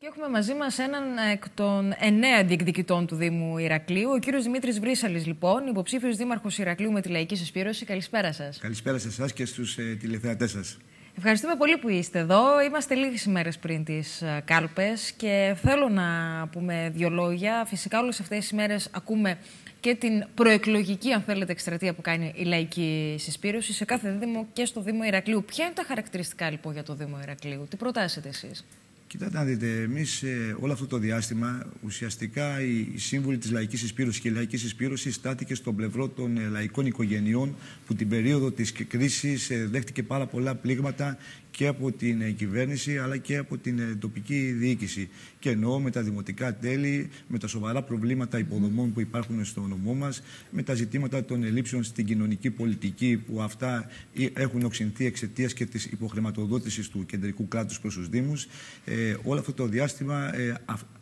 Και έχουμε μαζί μας έναν εκ των εννέα διεκδικητών του Δήμου Ηρακλείου, ο κύριος Δημήτρης Βρύσαλης, λοιπόν, υποψήφιος δήμαρχος Ηρακλείου με τη Λαϊκή Συσπήρωση. Καλησπέρα σας. Καλησπέρα σε εσάς και στους ε, τηλεθεατές σας. Ευχαριστούμε πολύ που είστε εδώ. Είμαστε λίγες ημέρες πριν τις ε, κάλπες και θέλω να πούμε δύο λόγια. Φυσικά, όλες αυτές τις ημέρε ακούμε και την προεκλογική, αν θέλετε, εκστρατεία που κάνει η Λαϊκή Συσπήρωση σε κάθε Δήμο και στο Δήμο Ηρακλείου. Ποια είναι τα χαρακτηριστικά λοιπόν για το Δήμο Ηρακλείου, τι προτάσετε εσείς; Κοιτάτε να δείτε, εμείς ε, όλο αυτό το διάστημα ουσιαστικά η, η σύμβουλη της Λαϊκής Συσπήρωση και η Λαϊκής Συσπήρωση στάθηκε στον πλευρό των ε, λαϊκών οικογενειών που την περίοδο της κρίσης ε, δέχτηκε πάρα πολλά πλήγματα και από την ε, κυβέρνηση αλλά και από την ε, τοπική διοίκηση. Και εννοώ με τα δημοτικά τέλη, με τα σοβαρά προβλήματα υποδομών που υπάρχουν στο νομό μας, με τα ζητήματα των ελλείψεων στην κοινωνική πολιτική που αυτά έχουν οξυνθεί εξαιτίας και της υποχρηματοδότησης του κεντρικού κράτους προς τους Δήμους. Ε, όλο αυτό το διάστημα ε,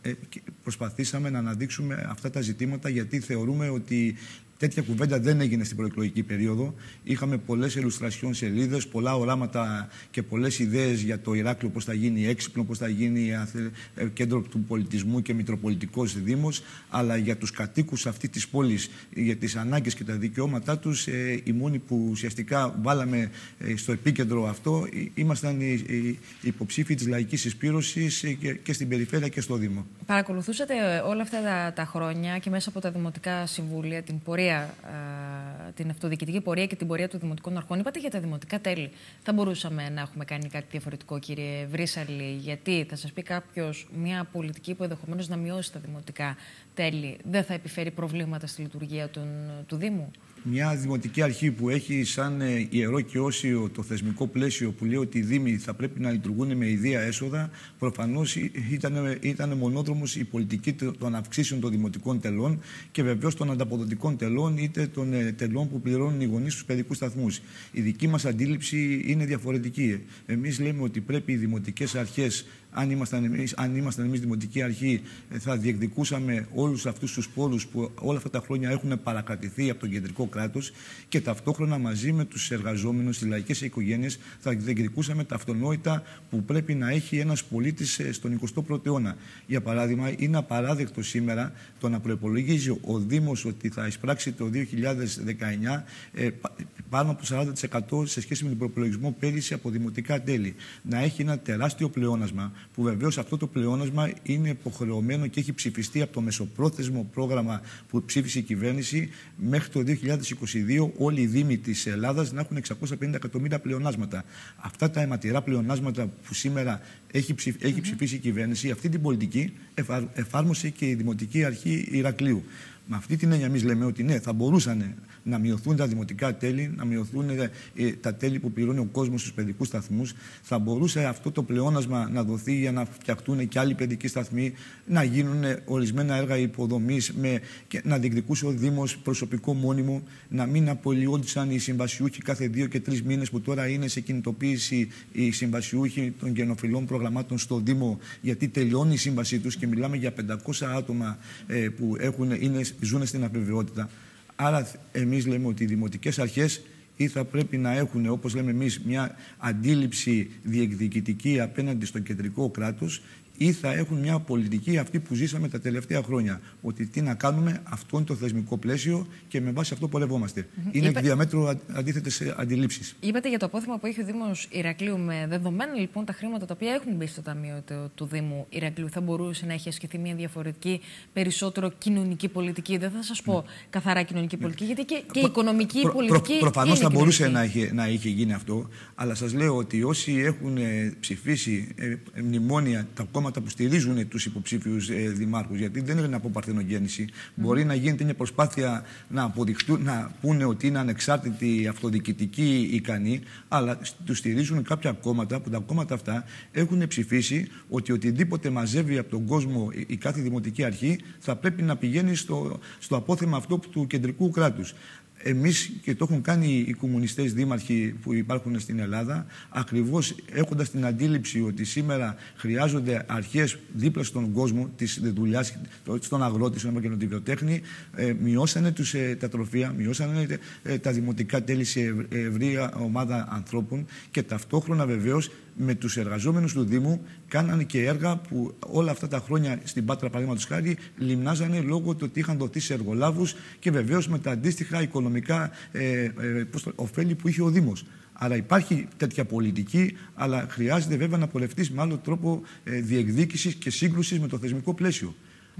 ε, προσπαθήσαμε να αναδείξουμε αυτά τα ζητήματα γιατί θεωρούμε ότι Τέτοια κουβέντα δεν έγινε στην προεκλογική περίοδο. Είχαμε πολλές ελουστρασιών σελίδες, πολλά οράματα και πολλές ιδέες για το Ηράκλειο, πώς θα γίνει έξυπνο, πώς θα γίνει ε, κέντρο του πολιτισμού και μητροπολιτικός Δήμος. Αλλά για τους κατοίκους αυτής της πόλης, για τις ανάγκες και τα δικαιώματά τους, ε, οι μόνοι που ουσιαστικά βάλαμε ε, στο επίκεντρο αυτό ήμασταν οι υποψήφοι της λαϊκής συσπήρωση και στην περιφέρεια και στο Δήμο. Παρακολουθούσατε όλα αυτά τα, τα χρόνια και μέσα από τα δημοτικά συμβούλια την πορεία πορεία, την αυτοδιοικητική πορεία και την πορεία των δημοτικών αρχών. Είπατε για τα δημοτικά τέλη. Θα μπορούσαμε να έχουμε κάνει κάτι διαφορετικό, κύριε Βρύσαλη, γιατί θα σας πει κάποιος μια πολιτική που ενδεχομένως να μειώσει τα δημοτικά τέλη δεν θα επιφέρει προβλήματα στη λειτουργία των, του Δήμου; Μια δημοτική αρχή που έχει σαν ε, ιερό και όσιο το θεσμικό πλαίσιο που λέει ότι οι Δήμοι θα πρέπει να λειτουργούν με ιδία έσοδα, προφανώς ήταν, ήταν μονόδρομος η πολιτική των αυξήσεων των δημοτικών τελών και βεβαίως των ανταποδοτικών τελών είτε των ε, τελών που πληρώνουν οι γονείς στους παιδικούς σταθμούς. Η δική μας αντίληψη είναι διαφορετική. Εμείς λέμε ότι πρέπει οι δημοτικές αρχές αν ήμασταν εμείς, αν ήμασταν εμείς δημοτική αρχή, ε, θα διεκδικούσαμε όλους αυτούς τους πόρους που όλα αυτά τα χρόνια έχουν παρακρατηθεί από τον κεντρικό κράτος και ταυτόχρονα μαζί με τους εργαζόμενους στις λαϊκές οικογένειες θα διεκδικούσαμε τα αυτονόητα που πρέπει να έχει ένας πολίτης ε, στον 21ο αιώνα. Για παράδειγμα, είναι απαράδεκτο σήμερα το να προπολογίζει ο Δήμος ότι θα εισπράξει το 2019 ε, πάνω από 40% σε σχέση με τον προπολογισμό πέρυσι από δημοτικά τέλη. Να έχει ένα τεράστιο πλεόνασμα που βεβαίως αυτό το πλεόνασμα είναι υποχρεωμένο και έχει ψηφιστεί από το μεσοπρόθεσμο πρόγραμμα που ψήφισε η κυβέρνηση μέχρι το 2022 όλοι οι Δήμοι της Ελλάδας να έχουν 650 εκατομμύρια πλεονάσματα. Αυτά τα αιματηρά πλεονάσματα που σήμερα έχει, έχει ψηφίσει η κυβέρνηση, αυτή την πολιτική εφάρμοσε και η Δημοτική Αρχή Ηρακλείου. Με αυτή την έννοια, εμείς λέμε ότι ναι, θα μπορούσαν να μειωθούν τα δημοτικά τέλη, να μειωθούν ε, τα τέλη που πληρώνει ο κόσμος στους παιδικούς σταθμούς. Θα μπορούσε αυτό το πλεόνασμα να δοθεί για να φτιαχτούν και άλλοι παιδικοί σταθμοί, να γίνουν ορισμένα έργα υποδομής, και να διεκδικούσε ο Δήμος προσωπικό μόνιμο, να μην απολυόντουσαν οι συμβασιούχοι κάθε δύο και τρεις μήνες που τώρα είναι σε κινητοποίηση οι συμβασιούχοι των γενοφιλών προγραμμάτων στο Δήμο, γιατί τελειώνει η σύμβασή τους και μιλάμε για 500 άτομα ε, που έχουν, είναι, ζουν στην αβεβαιότητα. Άρα εμείς λέμε ότι οι δημοτικές αρχές ή θα πρέπει να έχουν, όπως λέμε εμείς, μια αντίληψη διεκδικητική απέναντι στο κεντρικό κράτος ή θα έχουν μια πολιτική αυτή που ζήσαμε τα τελευταία χρόνια. Ότι τι να κάνουμε, αυτό είναι το θεσμικό πλαίσιο και με βάση αυτό πορευόμαστε. Mm -hmm. Είναι Είπα... διαμέτρου αντίθετες αντιλήψεις. Είπατε για το απόθεμα που έχει ο Δήμος Ηρακλείου. Με δεδομένα λοιπόν τα χρήματα τα οποία έχουν μπει στο Ταμείο του, του Δήμου Ηρακλείου, θα μπορούσε να έχει ασκηθεί μια διαφορετική, περισσότερο κοινωνική πολιτική; Δεν θα σας πω mm. καθαρά κοινωνική ναι. πολιτική, γιατί και, και η οικονομική προ, πολιτική. Προ, Προφανώς θα μπορούσε να είχε, να είχε γίνει αυτό, αλλά σας λέω ότι όσοι έχουν ε, ψηφίσει ε, μνημόνια τα κόμματα κόμματα που στηρίζουν τους υποψήφιους ε, δημάρχους, γιατί δεν είναι από παρθενογέννηση. Mm. Μπορεί να γίνεται μια προσπάθεια να αποδειχτούν, να πούνε ότι είναι ανεξάρτητοι, αυτοδιοικητικοί, ικανοί, αλλά τους στηρίζουν κάποια κόμματα που τα κόμματα αυτά έχουν ψηφίσει ότι οτιδήποτε μαζεύει από τον κόσμο η κάθε δημοτική αρχή θα πρέπει να πηγαίνει στο, στο απόθεμα αυτό του κεντρικού κράτους. Εμείς και το έχουν κάνει οι κομμουνιστές δήμαρχοι που υπάρχουν στην Ελλάδα, ακριβώς έχοντας την αντίληψη ότι σήμερα χρειάζονται αρχές δίπλα στον κόσμο της δουλειάς, στον αγρότη, στον επαγγελματικό ε, μειώσανε τους, ε, τα τροφία, μειώσανε ε, τα δημοτικά τέλη σε ευρεία ομάδα ανθρώπων και ταυτόχρονα βεβαίως με τους εργαζόμενους του Δήμου, κάνανε και έργα που όλα αυτά τα χρόνια στην Πάτρα, παραδείγματος χάρη, λιμνάζανε λόγω του ότι είχαν δοθεί σε εργολάβους και βεβαίως με τα αντίστοιχα οικονομικά ε, ε, το, ωφέλη που είχε ο Δήμος. Άρα υπάρχει τέτοια πολιτική, αλλά χρειάζεται βέβαια να πορευτείς με άλλο τρόπο ε, διεκδίκησης και σύγκρουσης με το θεσμικό πλαίσιο.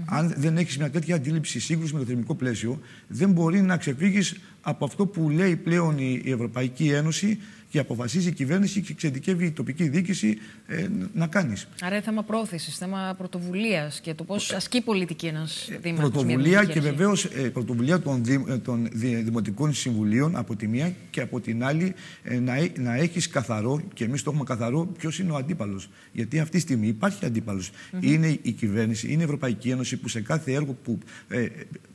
Αν δεν έχεις μια τέτοια αντίληψη σύγκρουση με το θεσμικό πλαίσιο, δεν μπορεί να ξεφύγεις από αυτό που λέει πλέον η Ευρωπαϊκή Ένωση και αποφασίζει η κυβέρνηση και εξειδικεύει η τοπική διοίκηση ε, να κάνεις. Άρα είναι θέμα πρόθεσης, θέμα πρωτοβουλίας και το πώς ασκεί πολιτική ένας ε, Δήμο. Πρωτοβουλία και βεβαίως ε, πρωτοβουλία των, δη, ε, των Δημοτικών Συμβουλίων από τη μία και από την άλλη ε, να, να έχεις καθαρό, και εμείς το έχουμε καθαρό, ποιος είναι ο αντίπαλος. Γιατί αυτή τη στιγμή υπάρχει αντίπαλος. Mm -hmm. Είναι η κυβέρνηση, είναι η Ευρωπαϊκή Ένωση που σε κάθε έργο που ε,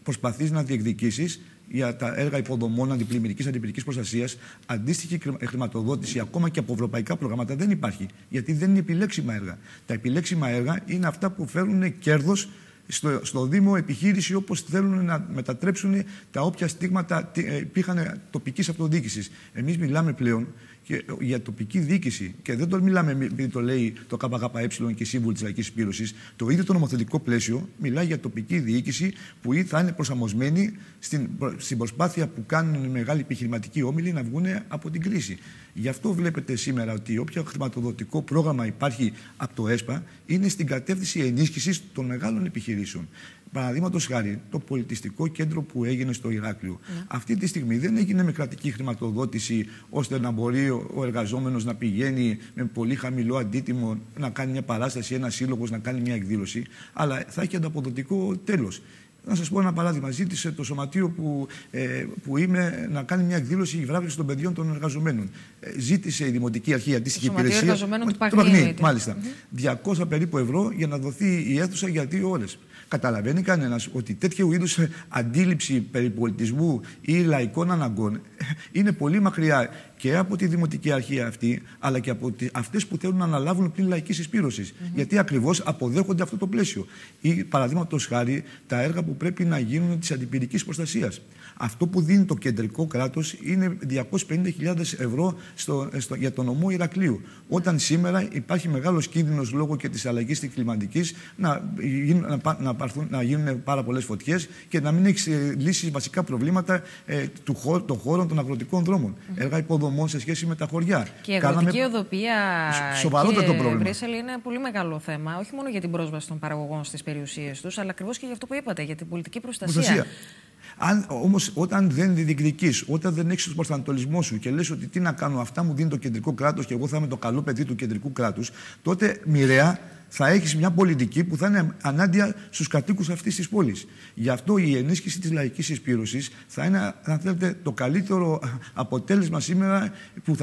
προσπαθείς να διεκδικήσεις για τα έργα υποδομών αντιπλημμυρικής αντιπλημμυρικής προστασίας, αντίστοιχη χρηματοδότηση ακόμα και από ευρωπαϊκά προγράμματα δεν υπάρχει. Γιατί δεν είναι επιλέξιμα έργα. Τα επιλέξιμα έργα είναι αυτά που φέρουν κέρδος στο, στο Δήμο επιχείρηση όπως θέλουν να μετατρέψουν τα όποια στίγματα ε, υπήρχαν τοπικής αυτοδιοίκησης. Εμείς μιλάμε πλέον και για τοπική διοίκηση. Και δεν το μιλάμε επειδή το λέει το ΚΚΕ και η Σύμβουλη της Λαϊκής Υπήρωση. Το ίδιο το νομοθετικό πλαίσιο μιλάει για τοπική διοίκηση που θα είναι προσαρμοσμένη στην, στην προσπάθεια που κάνουν οι μεγάλοι επιχειρηματικοί όμιλοι να βγουν από την κρίση. Γι' αυτό βλέπετε σήμερα ότι όποιο χρηματοδοτικό πρόγραμμα υπάρχει από το ΕΣΠΑ είναι στην κατεύθυνση ενίσχυσης των μεγάλων επιχειρήσεων. Παραδείγματος χάρη, το πολιτιστικό κέντρο που έγινε στο Ηράκλειο. Ναι. Αυτή τη στιγμή δεν έγινε με κρατική χρηματοδότηση ώστε να μπορεί ο εργαζόμενος να πηγαίνει με πολύ χαμηλό αντίτιμο να κάνει μια παράσταση, ένα σύλλογος να κάνει μια εκδήλωση, αλλά θα έχει ανταποδοτικό τέλος. Να σας πω ένα παράδειγμα. Ζήτησε το σωματείο που, ε, που είμαι να κάνει μια εκδήλωση η βράβευση των παιδιών των εργαζομένων. Ε, ζήτησε η Δημοτική Αρχή η αντίστοιχη υπηρεσία. Το εργαζομένων του Παγνίου. Μάλιστα. Mm -hmm. 200 περίπου ευρώ για να δοθεί η αίθουσα για δύο ώρες. Καταλαβαίνει κανένας ότι τέτοιου είδους αντίληψη περί πολιτισμού ή λαϊκών αναγκών είναι πολύ μακριά και από τη δημοτική αρχή αυτή, αλλά και από αυτές που θέλουν να αναλάβουν πλήν λαϊκή συσπήρωσης. Mm -hmm. Γιατί ακριβώς αποδέχονται αυτό το πλαίσιο. Ή, παραδείγματος χάρη, τα έργα που πρέπει να γίνουν της αντιπυρικής προστασίας. Αυτό που δίνει το κεντρικό κράτος είναι 250.000 ευρώ στο, στο, για τον νομό Ηρακλείου. Όταν σήμερα υπάρχει μεγάλος κίνδυνος λόγω και της αλλαγής της κλιματικής να, να, να, να γίνουν πάρα πολλές φωτιές και να μην έχει λύσει βασικά προβλήματα ε, του χώρου, των χώρων των αγροτικών δρόμων. Mm -hmm. Έργα υποδομών σε σχέση με τα χωριά. Και η αγροτική Κάναμε... οδοπία. Σοβαρότατο και πρόβλημα. Βρύσελ είναι ένα πολύ μεγάλο θέμα. Όχι μόνο για την πρόσβαση των παραγωγών στις περιουσίες τους, αλλά ακριβώς και για αυτό που είπατε, για την πολιτική προστασία. προστασία. Αν όμως όταν δεν διεκδικείς, όταν δεν έχεις τον προσανατολισμό σου και λες ότι τι να κάνω, αυτά μου δίνει το κεντρικό κράτος και εγώ θα είμαι το καλό παιδί του κεντρικού κράτους, τότε μοιραία θα έχεις μια πολιτική που θα είναι ανάντια στους κατοίκους αυτής της πόλης. Γι' αυτό η ενίσχυση της λαϊκής εισπήρωσης θα είναι, αν θέλετε, το καλύτερο αποτέλεσμα σήμερα που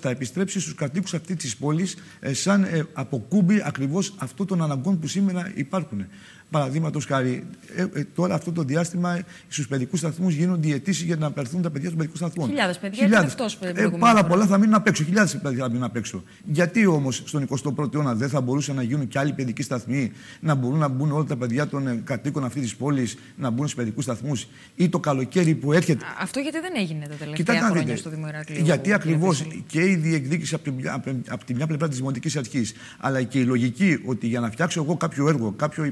θα επιστρέψει στους κατοίκους αυτής της πόλης ε, σαν ε, αποκούμπη ακριβώς αυτών των αναγκών που σήμερα υπάρχουν. Παραδείγματος χάρη, ε, ε, τώρα αυτό το διάστημα στους παιδικούς σταθμούς γίνονται οι αιτήσει για να απελθούν τα παιδιά των παιδικών σταθμών. Χιλιάδες παιδιά, Χιλιάδες. Ε, πάρα πολλά θα μείνουν απ' έξω. Χιλιάδες παιδιά θα μείνουν απ' έξω. Γιατί όμως στον 21ο αιώνα δεν θα μπορούσαν να γίνουν και άλλοι παιδικοί σταθμοί, να μπορούν να μπουν όλα τα παιδιά των ε, κατοίκων αυτής της πόλης να μπουν στους παιδικούς σταθμούς ή το καλοκαίρι που έρχεται. Αυτό γιατί δεν έγινε τα τελευταία Κοιτάτε, χρόνια στο Δημοϊράκλειο. Γιατί ακριβώς και η διεκδίκηση από τη, από τη μια πλευρά της Δημοτικής Αρχής, αλλά και η λογική ότι για να φτιάξω εγώ κάποιο έργο, κάποιο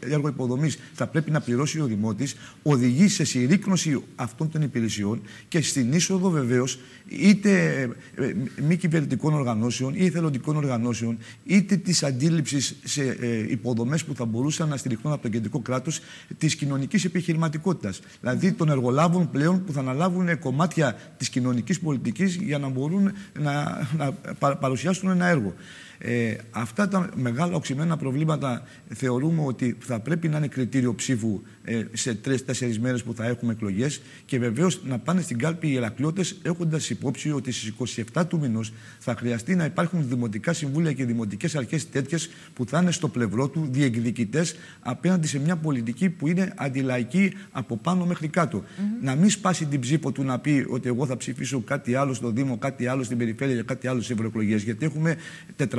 έργο υποδομής θα πρέπει να πληρώσει ο Δημότης, οδηγεί σε συρρήκνωση αυτών των υπηρεσιών και στην είσοδο βεβαίως είτε ε, ε, μη κυβερνητικών οργανώσεων ή εθελοντικών οργανώσεων, είτε της αντίληψης σε ε, υποδομές που θα μπορούσαν να στηριχθούν από το κεντρικό κράτος της κοινωνικής επιχειρηματικότητας. Δηλαδή των εργολάβων πλέον που θα αναλάβουν κομμάτια της κοινωνικής πολιτικής για να μπορούν να, να παρουσιάσουν ένα έργο. Ε, αυτά τα μεγάλα οξυμένα προβλήματα θεωρούμε ότι θα πρέπει να είναι κριτήριο ψήφου ε, σε τρει-τέσσερι μέρες που θα έχουμε εκλογές και βεβαίως να πάνε στην κάλπη οι Ερακλειώτε έχοντας υπόψη ότι στις 27 του μηνός θα χρειαστεί να υπάρχουν δημοτικά συμβούλια και δημοτικές αρχές τέτοιες που θα είναι στο πλευρό του διεκδικητές απέναντι σε μια πολιτική που είναι αντιλαϊκή από πάνω μέχρι κάτω. Mm -hmm. Να μην σπάσει την ψήφο του να πει ότι εγώ θα ψηφίσω κάτι άλλο στο Δήμο, κάτι άλλο στην περιφέρεια και κάτι άλλο στις ευρωεκλογές. Γιατί έχουμε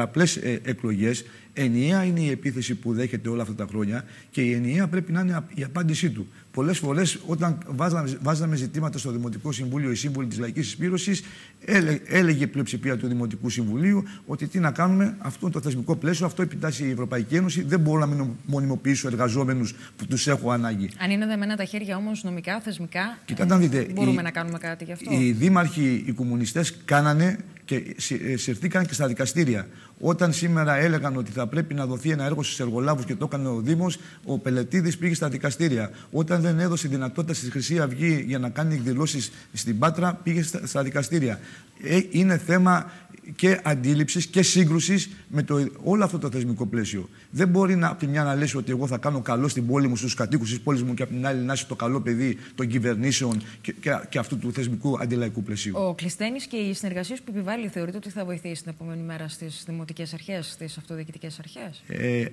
τετραπλέ ε, εκλογές Ενιαία είναι η επίθεση που δέχεται όλα αυτά τα χρόνια και η ενιαία πρέπει να είναι η απάντησή του. Πολλές φορές, όταν βάζαμε, βάζαμε ζητήματα στο Δημοτικό Συμβούλιο, οι σύμβουλοι της Λαϊκής Εισπήρωση, έλε, έλεγε η πλειοψηφία του Δημοτικού Συμβουλίου ότι τι να κάνουμε, αυτό το θεσμικό πλαίσιο, αυτό επιτάσσει η Ευρωπαϊκή Ένωση. Δεν μπορώ να μονιμοποιήσω εργαζόμενους που τους έχω ανάγκη. Αν είναι δεμένα τα χέρια όμως νομικά, θεσμικά, Κοιτάτε, ε, δείτε, μπορούμε οι, να κάνουμε κάτι γι' αυτό. Οι δήμαρχοι, οι κομμουνιστές κάνανε και ε, συρθήκαν και στα δικαστήρια. Όταν σήμερα έλεγαν ότι θα πρέπει να δοθεί ένα έργο στους εργολάβους και το έκανε ο Δήμος, ο Πελετήδης πήγε στα δικαστήρια. Όταν δεν έδωσε δυνατότητα στη Χρυσή Αυγή για να κάνει εκδηλώσεις στην Πάτρα, πήγε στα δικαστήρια. Ε, είναι θέμα και αντίληψης και σύγκρουσης με το, όλο αυτό το θεσμικό πλαίσιο. Δεν μπορεί να, από τη μια να λες ότι εγώ θα κάνω καλό στην πόλη μου, στους κατοίκους της πόλης μου και από την άλλη να είσαι το καλό παιδί των κυβερνήσεων και, και, και αυτού του θεσμικού αντιλαϊκού πλαισίου. Ο Κλειστένης και οι συνεργασίες που επιβάλλει θεωρείτε ότι θα βοηθήσει την επόμενη μέρα στις δημοτικές αρχές, στις αυτοδιοικητικές αρχές; Ε,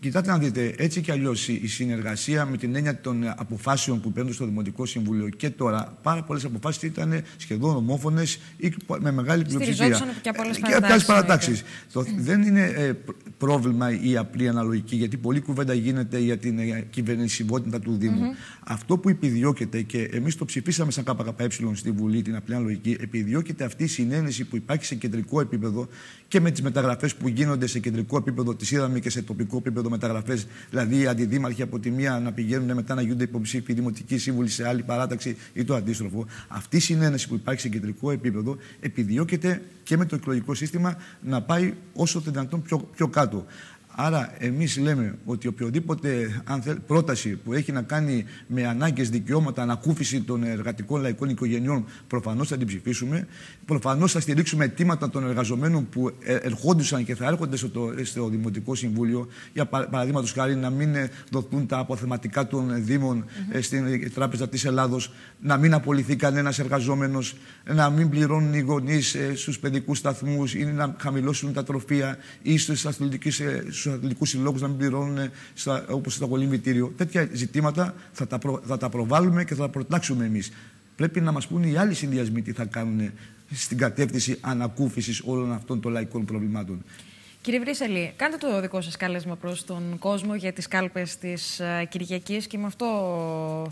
Κοιτάτε να δείτε, έτσι κι αλλιώς η συνεργασία με την έννοια των αποφάσεων που παίρνουν στο Δημοτικό Συμβούλιο και τώρα, πάρα πολλές αποφάσεις ήταν σχεδόν ομόφωνες ή με μεγάλη πλειοψηφία. και από άλλε παρατάξεις. Δεν είναι ε, πρόβλημα η απλή αναλογική, γιατί πολλή κουβέντα γίνεται για την ε, κυβερνησιμότητα του Δήμου. Mm-hmm. Αυτό που επιδιώκεται και εμείς το ψηφίσαμε σαν ΚΚΕ στη Βουλή, την απλή αναλογική, επιδιώκεται αυτή η συνένεση που υπάρχει σε κεντρικό επίπεδο και με τις μεταγραφές που γίνονται σε κεντρικό επίπεδο, τις είδαμε και σε τοπικό επίπεδο μεταγραφές. Δηλαδή, οι αντιδήμαρχοι από τη μία να πηγαίνουν μετά να γίνονται υποψήφοι δημοτικοί σύμβουλοι σε άλλη παράταξη ή το αντίστροφο. Αυτή η συνένεση που υπάρχει σε κεντρικό επίπεδο επιδιώκεται και με το εκλογικό σύστημα να πάει όσο δυνατόν πιο, πιο κάτω. Άρα, εμείς λέμε ότι οποιοδήποτε αν πρόταση που έχει να κάνει με ανάγκες, δικαιώματα, ανακούφιση των εργατικών λαϊκών οικογενειών, προφανώς θα την ψηφίσουμε. Προφανώς θα στηρίξουμε αιτήματα των εργαζομένων που ε, ερχόντουσαν και θα έρχονται στο, στο Δημοτικό Συμβούλιο. Για παραδείγματος χάρη, να μην ε, δοθούν τα αποθεματικά των Δήμων mm-hmm. στην Τράπεζα της Ελλάδος, να μην απολυθεί κανένας εργαζόμενος, να μην πληρώνουν οι γονείς στους παιδικούς σταθμούς ή να χαμηλώσουν τα τροφεία ή στους στου αθλητικούς συλλόγους να μην πληρώνουν όπως το κολλήμητήριο. Τέτοια ζητήματα θα τα, προ, θα τα προβάλλουμε και θα τα προτάξουμε εμείς. Πρέπει να μας πούνε οι άλλοι συνδυασμοί τι θα κάνουν στην κατεύθυνση ανακούφισης όλων αυτών των λαϊκών προβλημάτων. Κύριε Βρύσελη, κάντε το δικό σας κάλεσμα προς τον κόσμο για τις κάλπες της uh, Κυριακής και με αυτό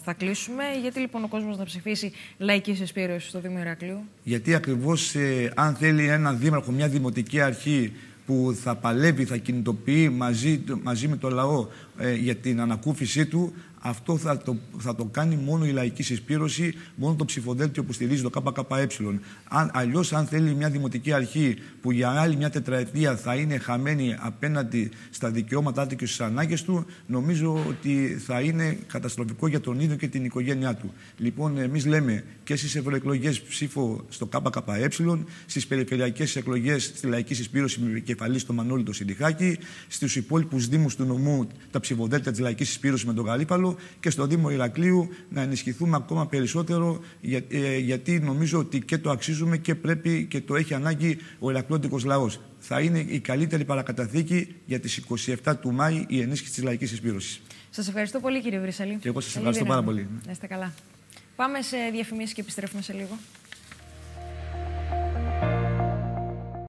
θα κλείσουμε. Γιατί λοιπόν ο κόσμος να ψηφίσει λαϊκή συσπήρωση στο Δήμο Ηρακλείου; Γιατί ακριβώς ε, αν θέλει ένα δήμαρχο, μια δημοτική αρχή που θα παλεύει, θα κινητοποιεί μαζί, μαζί με το λαό ε, για την ανακούφιση του, αυτό θα το, θα το κάνει μόνο η λαϊκή συσπήρωση, μόνο το ψηφοδέλτιο που στηρίζει το ΚΚΕ. Αν, Αλλιώς, αν θέλει μια δημοτική αρχή που για άλλη μια τετραετία θα είναι χαμένη απέναντι στα δικαιώματά του και στις ανάγκες του, νομίζω ότι θα είναι καταστροφικό για τον ίδιο και την οικογένειά του. Λοιπόν, εμείς λέμε και στις ευρωεκλογές ψήφο στο ΚΚΕ, στις περιφερειακές εκλογές στη λαϊκή συσπήρωση με κεφαλή στο Μανώλη το Συντιχάκη, στους υπόλοιπους Δήμους του νομού τα ψηφοδέλτια της λαϊκής συσπήρωσης με τον Γαλίπαλο και στο Δήμο Ηρακλείου να ενισχυθούμε ακόμα περισσότερο ε, γιατί νομίζω ότι και το αξίζουμε και πρέπει και το έχει ανάγκη ο Ηρακλώντικος λαός. Θα είναι η καλύτερη παρακαταθήκη για τις 27 του Μάη η ενίσχυση της λαϊκής εισπήρωσης. Σας ευχαριστώ πολύ κύριε Βρυσαλή. Και εγώ σας ευχαριστώ πάρα πολύ. Να είστε καλά. Πάμε σε διαφημίσεις και επιστρέφουμε σε λίγο.